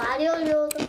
滑溜溜的